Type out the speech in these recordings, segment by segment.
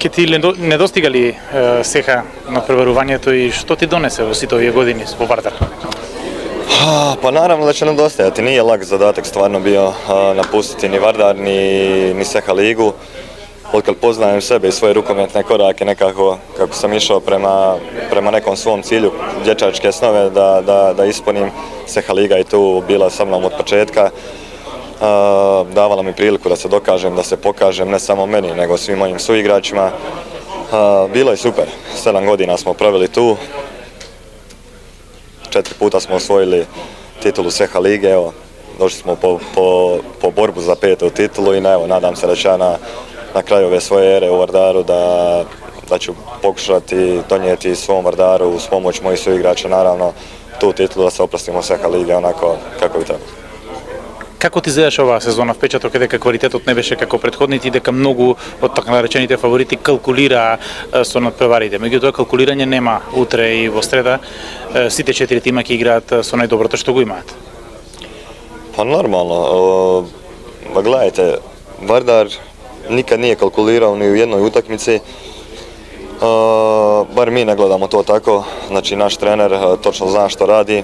Ке ти недо- недостигали е, сеха на преварувањето и што ти донесе во сите овие години во Вардар? A, Pa naravno da će nam dostajati, nije lag zadatak stvarno bio a, napustiti ni Vardar ni, ni Seha ligu. Otkad poznajem sebe i svoje rukometne korake nekako kako sam išao prema, prema nekom svom cilju dječačke snove da, da, da ispunim, Seha liga i tu bila sa mnom od početka. A, davala mi priliku da se dokažem, da se pokažem ne samo meni nego svim mojim suigračima. Bilo je super, sedam godina smo proveli tu, četiri puta smo osvojili titulu Seha lige, evo, došli smo po, po, po borbu za petu titulu i na, evo, nadam se da ja na, na kraju ove svoje ere u Vardaru da, da ću pokušati donijeti svom Vardaru uz pomoć mojih suigrača naravno tu titulu da se oprostimo Seha lige onako kako bi trebalo. Како ти заеш оваа сезона впечаток е дека квалитетот не беше како предходните и дека многу од така наречените фаворити калкулираа со надпреварите. Меѓутоа калкулирање нема утре и во среда. Сите четири тима ќе играат со најдоброто што го имаат. Па нормално. Ба pa Вардар никад не е калкулирал ни у jednoj utakmici, O, bar mi ne gledamo to tako, znači naš trener e, točno zna što radi,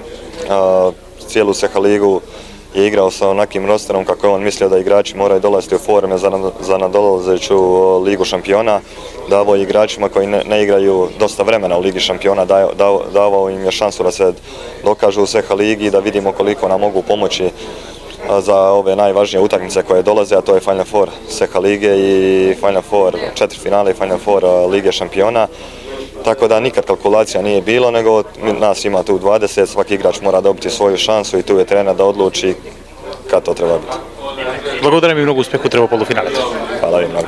cijelu Seha ligu je igrao sa onakim rosterom kako je on mislio da igrači moraju dolaziti u forme za, nad- za nadolazeću ligu šampiona, davao igračima koji ne, igraju dosta vremena u ligi šampiona, davao im je šansu da se dokažu u Seha ligi i da vidimo koliko nam mogu pomoći za ove najvažnije utakmice koje dolaze, a to je Final Four Seha lige i Final Four, četiri finale i Final Four Lige šampiona. Tako da nikad kalkulacija nije bilo, nego mi- nas ima tu 20, svaki igrač mora dobiti svoju šansu i tu je trener da odluči kad to treba biti. Благодарам и многу успех утре во полуфиналето. Hvala vi mnogo.